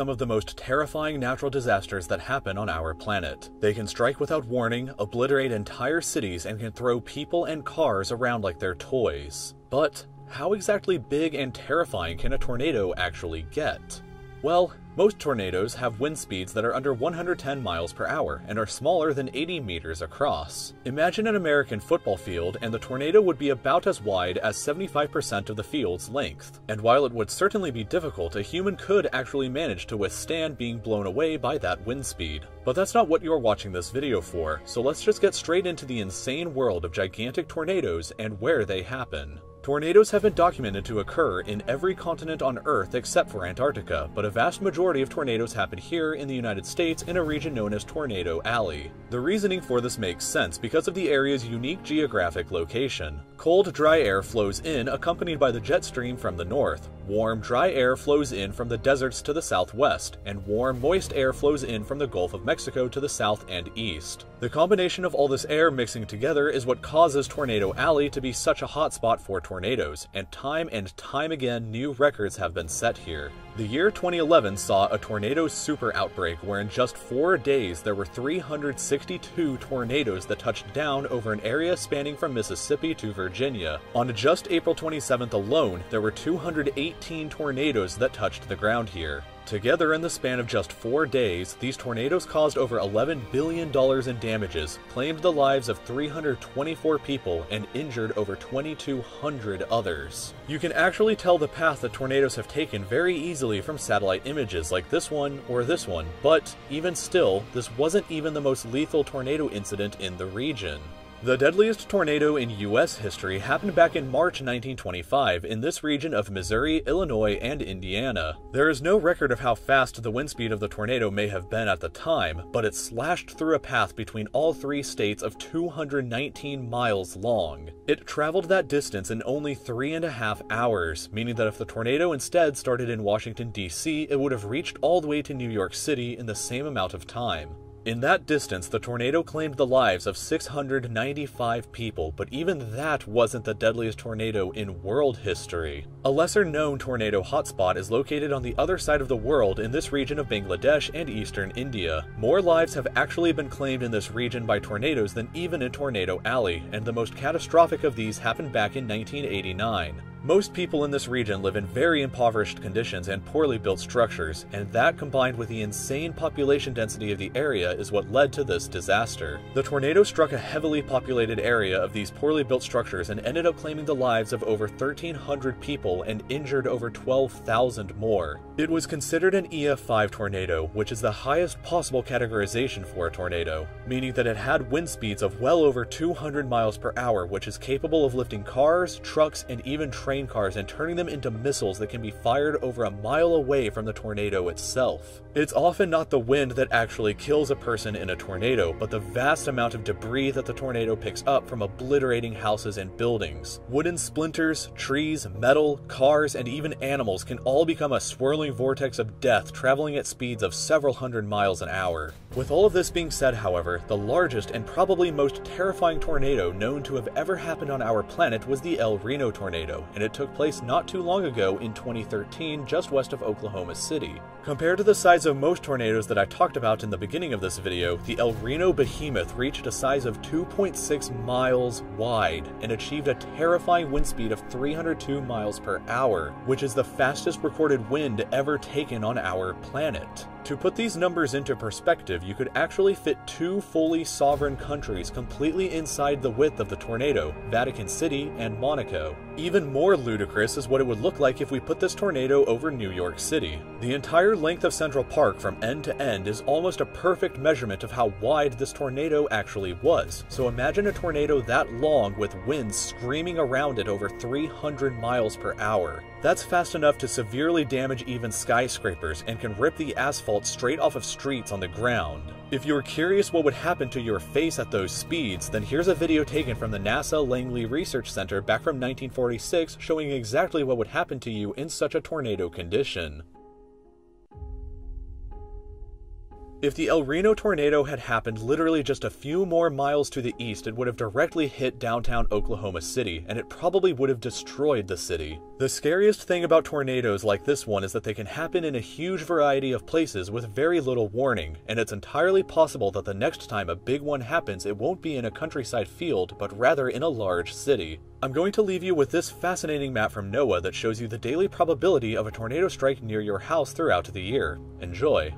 some of the most terrifying natural disasters that happen on our planet. They can strike without warning, obliterate entire cities, and can throw people and cars around like they're toys. But how exactly big and terrifying can a tornado actually get? Well, most tornadoes have wind speeds that are under 110 miles per hour and are smaller than 80 meters across. Imagine an American football field and the tornado would be about as wide as 75% of the field's length. And while it would certainly be difficult, a human could actually manage to withstand being blown away by that wind speed. But that's not what you're watching this video for, so let's just get straight into the insane world of gigantic tornadoes and where they happen. Tornadoes have been documented to occur in every continent on Earth except for Antarctica, but a vast majority of tornadoes happen here in the United States in a region known as Tornado Alley. The reasoning for this makes sense because of the area's unique geographic location. Cold, dry air flows in, accompanied by the jet stream from the north. Warm, dry air flows in from the deserts to the southwest, and warm, moist air flows in from the Gulf of Mexico to the south and east. The combination of all this air mixing together is what causes Tornado Alley to be such a hotspot for tornadoes, and time and time again new records have been set here. The year 2011 saw a tornado super outbreak where in just four days there were 362 tornadoes that touched down over an area spanning from Mississippi to Virginia. On just April 27th alone, there were 218 tornadoes that touched the ground here. Together in the span of just four days, these tornadoes caused over $11 billion in damages, claimed the lives of 324 people, and injured over 2,200 others. You can actually tell the path that tornadoes have taken very easily from satellite images like this one or this one, but even still, this wasn't even the most lethal tornado incident in the region. The deadliest tornado in U.S. history happened back in March 1925 in this region of Missouri, Illinois, and Indiana. There is no record of how fast the wind speed of the tornado may have been at the time, but it slashed through a path between all three states of 219 miles long. It traveled that distance in only three and a half hours, meaning that if the tornado instead started in Washington, D.C., it would have reached all the way to New York City in the same amount of time. In that distance, the tornado claimed the lives of 695 people, but even that wasn't the deadliest tornado in world history. A lesser known tornado hotspot is located on the other side of the world in this region of Bangladesh and eastern India. More lives have actually been claimed in this region by tornadoes than even in Tornado Alley, and the most catastrophic of these happened back in 1989. Most people in this region live in very impoverished conditions and poorly built structures, and that combined with the insane population density of the area is what led to this disaster. The tornado struck a heavily populated area of these poorly built structures and ended up claiming the lives of over 1,300 people and injured over 12,000 more. It was considered an EF5 tornado, which is the highest possible categorization for a tornado, meaning that it had wind speeds of well over 200 miles per hour, which is capable of lifting cars, trucks, and even train cars and turning them into missiles that can be fired over a mile away from the tornado itself. It's often not the wind that actually kills a person in a tornado, but the vast amount of debris that the tornado picks up from obliterating houses and buildings. Wooden splinters, trees, metal, cars, and even animals can all become a swirling vortex of death traveling at speeds of several hundred miles an hour. With all of this being said, however, the largest and probably most terrifying tornado known to have ever happened on our planet was the El Reno tornado, and it took place not too long ago in 2013 just west of Oklahoma City. Compared to the size of most tornadoes that I talked about in the beginning of this video, the El Reno Behemoth reached a size of 2.6 miles wide and achieved a terrifying wind speed of 302 miles per hour, which is the fastest recorded wind ever taken on our planet. To put these numbers into perspective, you could actually fit two fully sovereign countries completely inside the width of the tornado, Vatican City and Monaco. Even more ludicrous is what it would look like if we put this tornado over New York City. The entire length of Central Park from end to end is almost a perfect measurement of how wide this tornado actually was. So imagine a tornado that long with winds screaming around it over 300 miles per hour. That's fast enough to severely damage even skyscrapers and can rip the asphalt straight off of streets on the ground. If you're curious what would happen to your face at those speeds, then here's a video taken from the NASA Langley Research Center back from 1946 showing exactly what would happen to you in such a tornado condition. If the El Reno tornado had happened literally just a few more miles to the east, it would have directly hit downtown Oklahoma City, and it probably would have destroyed the city. The scariest thing about tornadoes like this one is that they can happen in a huge variety of places with very little warning, and it's entirely possible that the next time a big one happens, it won't be in a countryside field, but rather in a large city. I'm going to leave you with this fascinating map from NOAA that shows you the daily probability of a tornado strike near your house throughout the year. Enjoy!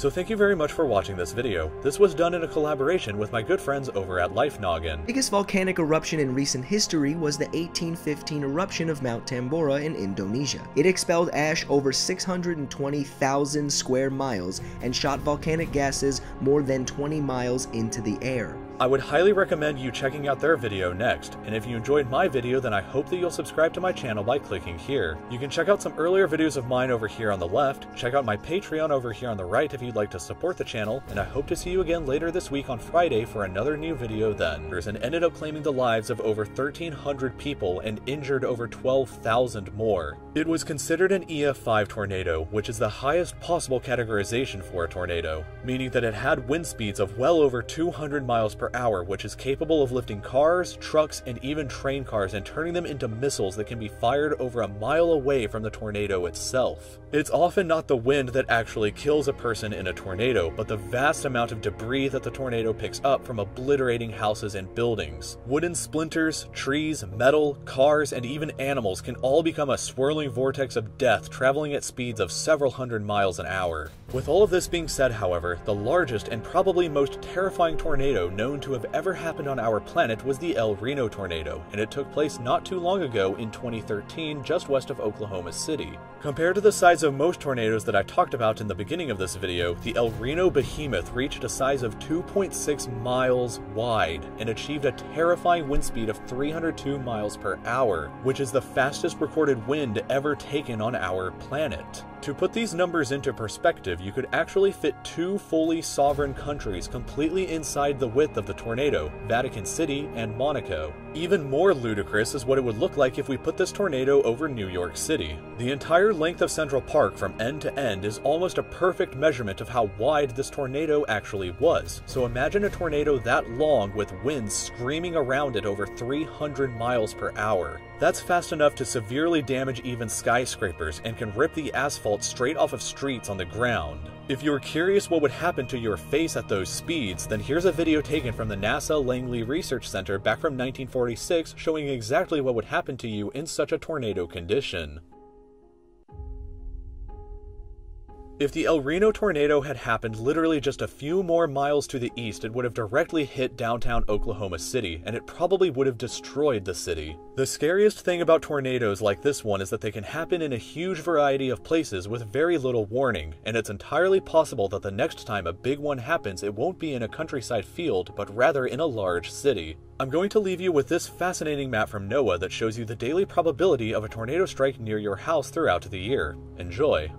So thank you very much for watching this video. This was done in a collaboration with my good friends over at Life Noggin. biggest volcanic eruption in recent history was the 1815 eruption of Mount Tambora in Indonesia. It expelled ash over 620,000 square miles and shot volcanic gases more than 20 miles into the air. I would highly recommend you checking out their video next, and if you enjoyed my video then I hope that you'll subscribe to my channel by clicking here. You can check out some earlier videos of mine over here on the left, check out my Patreon over here on the right if you'd like to support the channel, and I hope to see you again later this week on Friday for another new video then. And ended up claiming the lives of over 1,300 people and injured over 12,000 more. It was considered an EF5 tornado, which is the highest possible categorization for a tornado, meaning that it had wind speeds of well over 200 miles per hour, which is capable of lifting cars, trucks, and even train cars and turning them into missiles that can be fired over a mile away from the tornado itself. It's often not the wind that actually kills a person in a tornado, but the vast amount of debris that the tornado picks up from obliterating houses and buildings. Wooden splinters, trees, metal, cars, and even animals can all become a swirling vortex of death traveling at speeds of several hundred miles an hour. With all of this being said, however, the largest and probably most terrifying tornado known to have ever happened on our planet was the El Reno tornado, and it took place not too long ago in 2013 just west of Oklahoma City. Compared to the size of most tornadoes that I talked about in the beginning of this video, the El Reno behemoth reached a size of 2.6 miles wide and achieved a terrifying wind speed of 302 miles per hour, which is the fastest recorded wind ever taken on our planet. To put these numbers into perspective, you could actually fit two fully sovereign countries completely inside the width of the tornado, Vatican City and Monaco. Even more ludicrous is what it would look like if we put this tornado over New York City. The entire length of Central Park from end to end is almost a perfect measurement of how wide this tornado actually was. So imagine a tornado that long with winds screaming around it over 300 miles per hour. That's fast enough to severely damage even skyscrapers and can rip the asphalt straight off of streets on the ground. If you're curious what would happen to your face at those speeds, then here's a video taken from the NASA Langley Research Center back from 1946 showing exactly what would happen to you in such a tornado condition. If the El Reno tornado had happened literally just a few more miles to the east, it would have directly hit downtown Oklahoma City, and it probably would have destroyed the city. The scariest thing about tornadoes like this one is that they can happen in a huge variety of places with very little warning, and it's entirely possible that the next time a big one happens, it won't be in a countryside field, but rather in a large city. I'm going to leave you with this fascinating map from NOAA that shows you the daily probability of a tornado strike near your house throughout the year. Enjoy!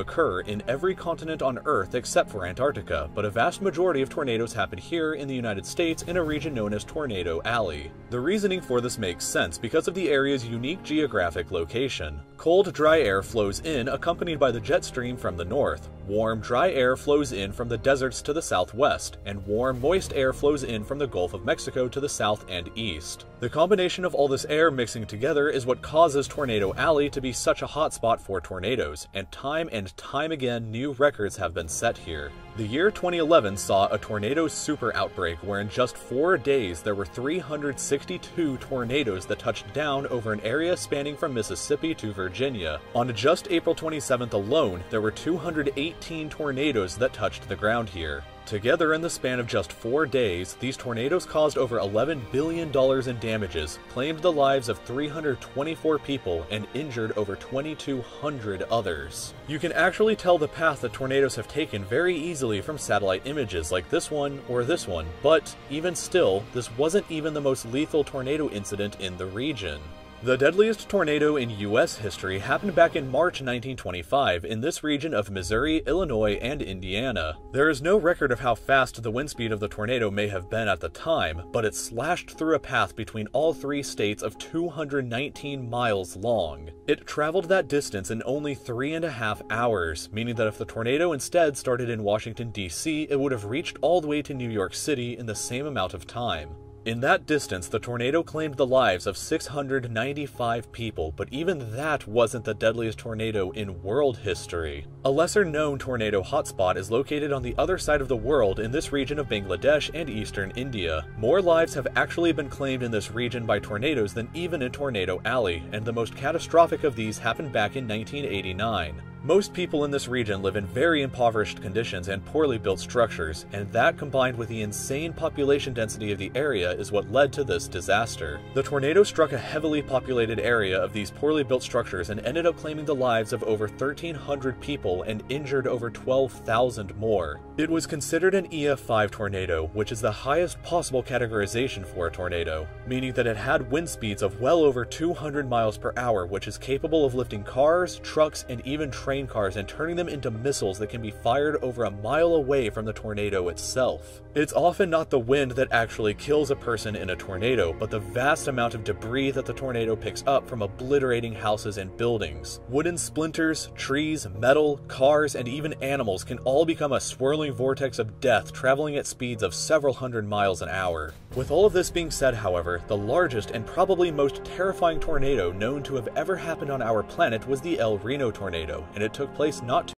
Occur in every continent on Earth except for Antarctica, but a vast majority of tornadoes happen here in the United States in a region known as Tornado Alley. The reasoning for this makes sense because of the area's unique geographic location. Cold, dry air flows in, accompanied by the jet stream from the north. Warm, dry air flows in from the deserts to the southwest, and warm, moist air flows in from the Gulf of Mexico to the south and east. The combination of all this air mixing together is what causes Tornado Alley to be such a hotspot for tornadoes, and time and time again new records have been set here. The year 2011 saw a tornado super outbreak where in just four days there were 362 tornadoes that touched down over an area spanning from Mississippi to Virginia. On just April 27th alone, there were 218 tornadoes that touched the ground here. Together, in the span of just four days, these tornadoes caused over $11 billion in damages, claimed the lives of 324 people, and injured over 2,200 others. You can actually tell the path that tornadoes have taken very easily from satellite images like this one or this one, but even still, this wasn't even the most lethal tornado incident in the region. The deadliest tornado in U.S. history happened back in March 1925 in this region of Missouri, Illinois, and Indiana. There is no record of how fast the wind speed of the tornado may have been at the time, but it slashed through a path between all three states of 219 miles long. It traveled that distance in only three and a half hours, meaning that if the tornado instead started in Washington, D.C., it would have reached all the way to New York City in the same amount of time. In that distance, the tornado claimed the lives of 695 people, but even that wasn't the deadliest tornado in world history. A lesser known tornado hotspot is located on the other side of the world in this region of Bangladesh and eastern India. More lives have actually been claimed in this region by tornadoes than even in Tornado Alley, and the most catastrophic of these happened back in 1989. Most people in this region live in very impoverished conditions and poorly built structures, and that combined with the insane population density of the area is what led to this disaster. The tornado struck a heavily populated area of these poorly built structures and ended up claiming the lives of over 1,300 people and injured over 12,000 more. It was considered an EF5 tornado, which is the highest possible categorization for a tornado, meaning that it had wind speeds of well over 200 miles per hour, which is capable of lifting cars, trucks, and even trains train cars and turning them into missiles that can be fired over a mile away from the tornado itself. It's often not the wind that actually kills a person in a tornado, but the vast amount of debris that the tornado picks up from obliterating houses and buildings. Wooden splinters, trees, metal, cars, and even animals can all become a swirling vortex of death traveling at speeds of several hundred miles an hour. With all of this being said, however, the largest and probably most terrifying tornado known to have ever happened on our planet was the El Reno tornado, and it took place not